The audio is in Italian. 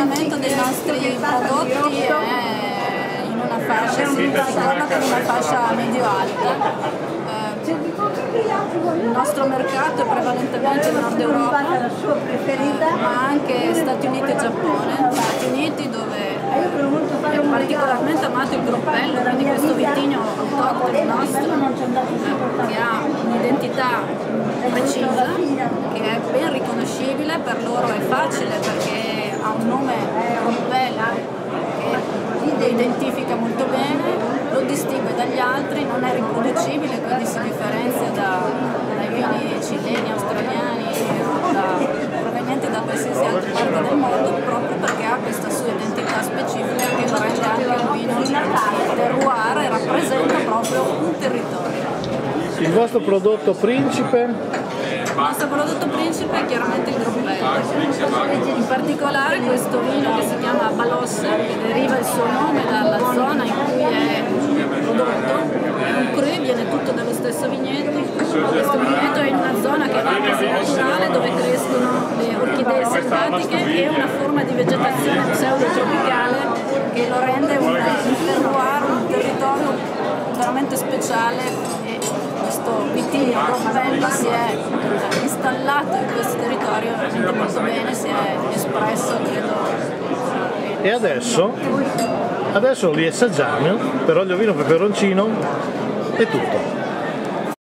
posizionamento dei nostri prodotti è in una fascia, si ricorda con una fascia medio-alta. Eh, il nostro mercato è prevalentemente Nord Europa, ma anche Stati Uniti e Giappone. Stati Uniti dove è particolarmente amato il groppello, quindi questo vitigno autoctono nostro che ha un'identità precisa, che è ben riconoscibile, per loro è facile perché ha un nome groppello che lo identifica molto bene, lo distingue dagli altri, non è riproducibile, quindi si differenzia da, dai vini cileni, australiani da, provenienti da qualsiasi altra parte del mondo proprio perché ha questa sua identità specifica che rende anche un vino terroir e rappresenta proprio un territorio. Il vostro prodotto principe? Il nostro prodotto principe è chiaramente il groppello, in particolare questo vino che si chiama Balossa, che deriva il suo nome dalla zona in cui è prodotto, è un cru, viene tutto dallo stesso vigneto, questo vigneto è in una zona che è quasi naturale dove crescono le selvatiche e una forma di vegetazione pseudo-tropicale che lo rende un, terroir, un territorio veramente speciale questo vitigno Rovello si è installato in questo territorio molto bene, si è espresso credo. E adesso, adesso li assaggiamo per olio vino peperoncino è tutto.